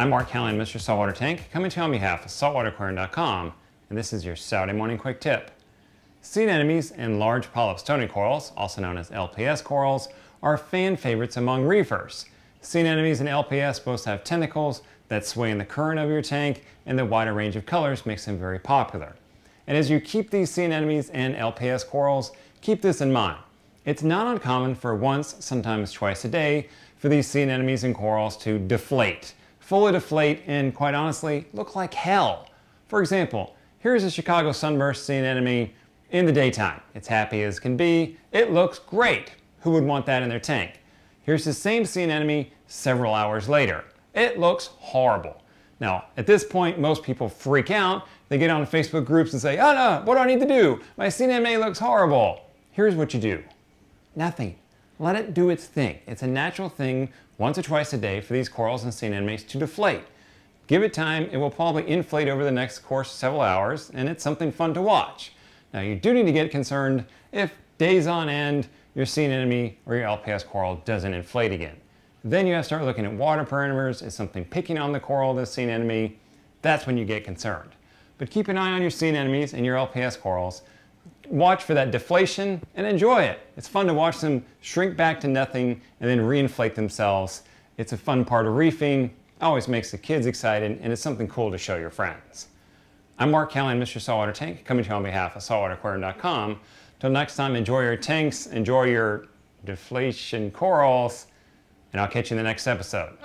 I'm Mark Callahan, Mr. Saltwater Tank, coming to you on behalf of saltwateraquarium.com, and this is your Saturday morning quick tip. Sea anemones and large polyp stony corals, also known as LPS corals, are fan favorites among reefers. Sea anemones and LPS both have tentacles that sway in the current of your tank, and the wider range of colors makes them very popular. And as you keep these sea anemones and LPS corals, keep this in mind. It's not uncommon for once, sometimes twice a day, for these sea anemones and corals to deflate fully deflate and quite honestly look like hell. For example, here's a Chicago sunburst sea anemone in the daytime. It's happy as can be. It looks great. Who would want that in their tank? Here's the same sea anemone several hours later. It looks horrible. Now, at this point, most people freak out. They get on Facebook groups and say, no, what do I need to do? My sea anemone looks horrible. Here's what you do. Nothing. Let it do its thing. It's a natural thing once or twice a day for these corals and sea anemones to deflate. Give it time, it will probably inflate over the next course several hours, and it's something fun to watch. Now you do need to get concerned if days on end your sea anemone or your LPS coral doesn't inflate again. Then you have to start looking at water parameters. Is something picking on the coral, the sea anemone? That's when you get concerned. But keep an eye on your sea anemones and your LPS corals watch for that deflation and enjoy it. It's fun to watch them shrink back to nothing and then reinflate themselves. It's a fun part of reefing, always makes the kids excited, and it's something cool to show your friends. I'm Mark Callahan, Mr. Saltwater Tank, coming to you on behalf of saltwateraquarium.com. Till next time, enjoy your tanks, enjoy your deflation corals, and I'll catch you in the next episode.